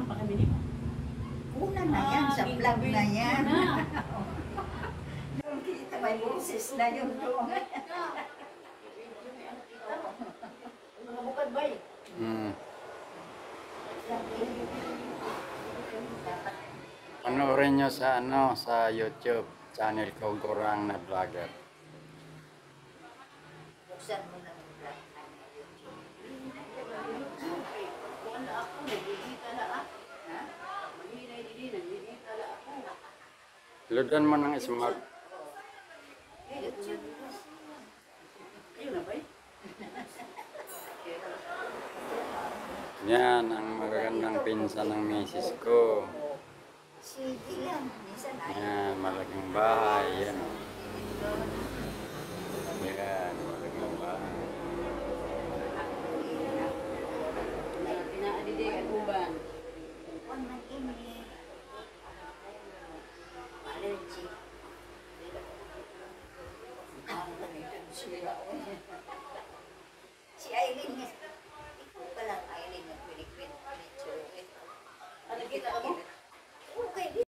naman pakibili mo. Una na yan, sa Ah, vlog na yan. Yung kita may boses na yun doon. Mga bukad ba eh? Hmm. Panoorin nyo sa ano sa YouTube channel ko Gurang na Vlogger. Buksan mo na Ludan mo ng smart. Yan ang magagandang pinsan ng misis ko. Yan, malaking bahay. Yan. Yan, malaking bahay. Pinaadidi ang uban. Huwag mag-init. Allergy. Si Aileen, ikaw pa lang Aileen na pinikwento. Ano kita mo?